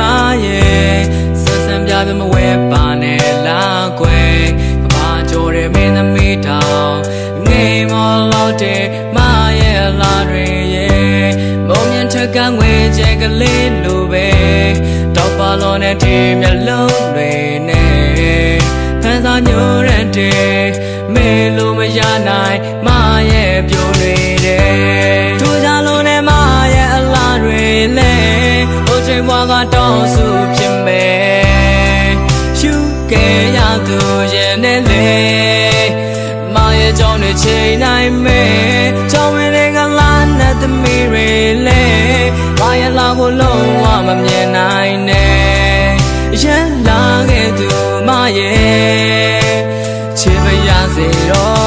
မရဲ့ဆန်းဆန်းပြပြမဝဲပါနဲ့လာခွေကဘာကြော်တဲ့မင်းသမီးတောင်ငိမ်မောလို့တဲ့မရဲ့လာတွေရဲ့မုံမြင့်ထက်ကငွေကျဲကလေးလိုပဲတောက်ပါလို့နဲ့ဒီမျက်လုံးတွေနဲ့ဖန်စာညိုရတဲ့မေလိုမရနိုင်မရဲ့ ကတောင်းစုဖြစ်မယ်ရှုခဲ့ရသူရဲ့နဲ့လေမရဲ့ကြောင့်နဲ့ချိန်နိုင်မယ်ကြောင့်ဝင်တွေကလာနဲ့သမီးတွေလဲမရဲ့လာကိုလုံးဝမမြင်နိုင်နဲ့ရန်လာခဲ့သူမရဲ့ချစ်ပါရစေတော့